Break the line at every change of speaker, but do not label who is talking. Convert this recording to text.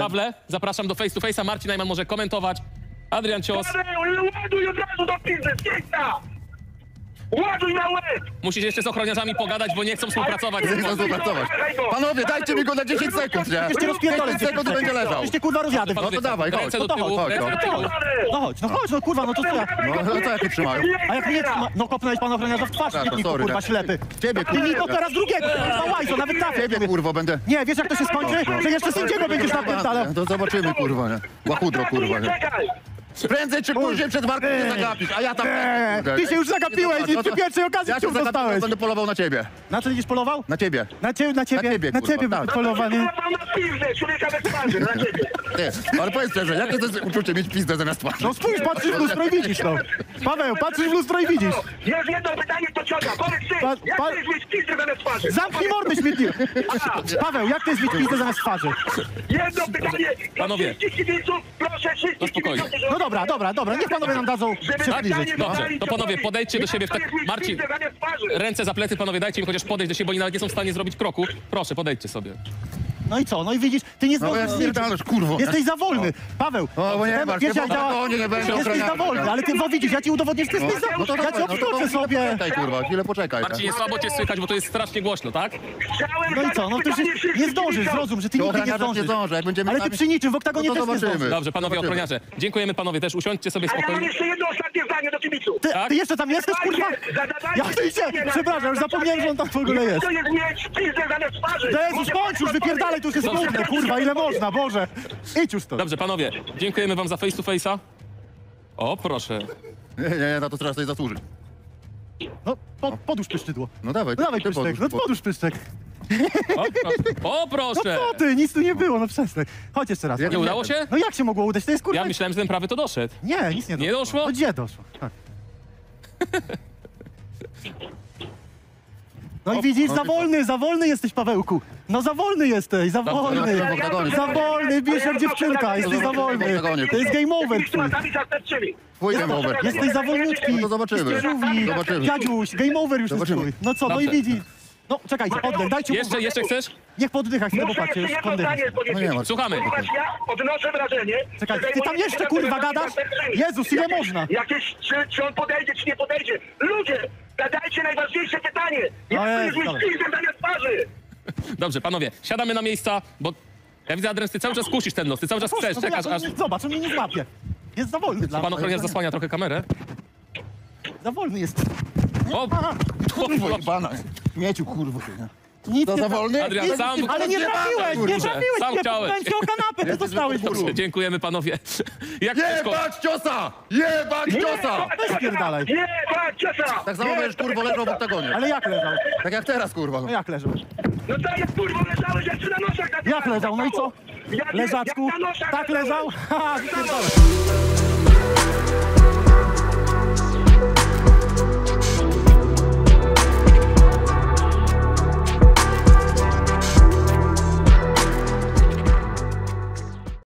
Pawle, zapraszam do face to face'a. Marcin Najman może komentować. Adrian Cios,
ładuj od razu do piękna! Ładuj na łeb!
musisz jeszcze z ochroniarzami pogadać, bo nie chcą współpracować.
Nie chcę współpracować. Panowie, dajcie mi go na 10 sekund, nie?
Jeszcze rozpierdolę
10 sekund i będzie leżał.
Jeszcze kurwa rozjadę.
Panowie,
to dawaj, chodź, no
to
chodź.
No chodź, no chodź, no kurwa, no to co ja...
No, no to jak nie trzymają?
A jak mnie trzyma... No kopnąłeś pan ochroniarza w twarz,
Tak, to
śmietniku,
sorry,
kurwa,
tak.
ślepy.
Ciebie,
Ty mi to
kurwa.
teraz drugiego, kurwa, łajzo, nawet trafię.
Ciebie, kurwo, będę...
Nie, wiesz jak to się skończy? Że jeszcze sędziego będziesz napierdalał.
No to zobaczymy, kurwa, nie? Łachudro, kurwa, nie? Prędzej czy później przed walką się zagapisz, a ja tam...
Eee, ty się już zagapiłeś i
No
przy pierwszej okazji
Ja się
wciąż
zagapiłem,
dostałeś.
będę polował na ciebie.
Na co będziesz polował?
Na ciebie.
Na ciebie, na ciebie,
Na ciebie,
na ciebie
tak.
nie?
Mam na pizdę, człowieka bez twarzy, dla ciebie.
Ty, ale powiedz szczerze, jakie to jest uczucie mieć pizdę zamiast twarzy?
No spójrz, patrzysz w lustro i widzisz to. Paweł, patrzysz w lustro i widzisz.
Jest jedno pytanie do ciota, powiedz ty,
Pa-
jak
pa-
mieć pizdę zamiast twarzy?
Zamknij mordę, śmietniku. Paweł, jak to jest mieć pizdę zamiast twarzy?
Jedno pytanie
Panowie.
proszę wszystkich
No spokojnie.
Dobra, dobra, dobra, niech panowie nam dadzą
żeby
przybliżyć. No.
Dobrze, to panowie, podejdźcie do siebie w tak- Marcin. Ręce za plecy, panowie, dajcie mi chociaż podejść do siebie, bo oni nawet nie są w stanie zrobić kroku. Proszę, podejdźcie sobie.
No i co? No i widzisz, ty nie
No ja
zdążysz
spierdalasz, kurwo.
Jesteś za wolny. Paweł,
O, bo nie masz,
wiesz
nie
jak działa?
nie, nie będzie
Jesteś za wolny, ale ty, bo widzisz, ja ci udowodnię, że ty jesteś za
No to
Ja cię
no chwilę
sobie.
poczekaj, kurwa, chwilę poczekaj.
Marcin, jest słabo cię słychać, bo to jest strasznie głośno, tak?
Chciałem
No i co? No to już
pytanie
nie zdążysz, zrozum, że ty nigdy nie
ochroniarz nie
zdążysz.
zdąży, jak będziemy
Ale ty
sami-
przy niczym w oktagonie
No to
też nie
zobaczymy.
zdążysz.
Dobrze, panowie
Zobaczymy.
ochroniarze, dziękujemy panowie też, usiądźcie sobie
A ja mam
spokojnie.
jeszcze jedno ostatnie zdanie do kibiców.
Ty,
Tak?
ty jeszcze tam jesteś, kurwa? Jak ty idzie? Przepraszam, już zapomniałem, że on tam w ogóle jest.
To jest mieć pizdę zamiast twarzy.
Jezus, kończ już, wypierdalaj, tu już jest
Dobrze.
kurwa, ile można, Boże. Idź już to.
Dobrze, panowie, dziękujemy wam za face to face'a. O, proszę.
Nie, nie, nie, na to trzeba sobie zasłużyć.
No, po, podłóż pyszczydło.
No dawaj,
No dawaj pyszczek,
podłóż,
no podłóż pyszczek.
O, proszę. O,
No
proszę.
co ty, nic tu nie było, no przestań. Chodź jeszcze raz.
Ja
Nie udało się?
No jak się mogło udać? To jest kurwa...
Ja myślałem, że ten prawy to doszedł.
Nie, nic nie doszło.
Nie doszło?
No gdzie doszło? Tak. No i widzisz, za wolny, za wolny jesteś, Pawełku. No za wolny jesteś, za wolny.
no.
Za wolny, bierz jak dziewczynka, jesteś za wolny. To jest game over twój.
game over.
Jesteś za wolniutki.
No to zobaczymy. Zobaczymy.
Dziadziuś, game over już jest twój. No co, no i widzi. No czekajcie, oddech, dajcie mu...
Jeszcze, jeszcze chcesz?
Niech poddycha chwilę,
Muszę
popatrzcie,
jeszcze
już
jedno
poddycha.
zdanie powiedzieć.
No nie ma.
Słuchamy.
Ja odnoszę wrażenie...
Czekaj,
że
ty tam jeszcze, kurwa, gadasz? Jezus, ile
Jakieś-
można?
Jakieś, czy, czy on podejdzie, czy nie podejdzie. Ludzie, zadajcie najważniejsze pytanie.
No jest,
mieć
dobra.
zamiast twarzy?
Dobrze, panowie, siadamy na miejsca, bo ja widzę, Adrian, ty cały czas kusisz ten nos, ty cały czas chcesz,
No to
czekasz aż...
nie- Zobacz, on mnie nie złapie. Jest za wolny dla
Pan
mnie.
ochroniarz zasłania trochę kamerę.
Za wolny jest.
O,
Kurwa, pana. Mieciu, kurwa. ty, nie?
Nic
To
nie
za wolny?
Adrian,
Jest-
sam...
Ale nie trafiłeś, nie
Kurczę,
trafiłeś,
sam
nie
chciałeś.
kanapę, ty dostałeś
Dobrze,
burzu.
Dziękujemy panowie. Jak ciężko...
Jebać ciosa! Jebać ciosa!
Weź spierdalaj.
Nie, tak, ciosa!
Tak samo będziesz, kurwa, leżał w oktagonie.
Ale jak leżał?
Tak jak teraz, kurwa.
No
no.
jak leżał?
No tak jak kurwa leżałeś, jak na noszach na
Jak leżał, no i co?
Jak-
Leżaczku?
jak na noszach
Tak leżał? Ha.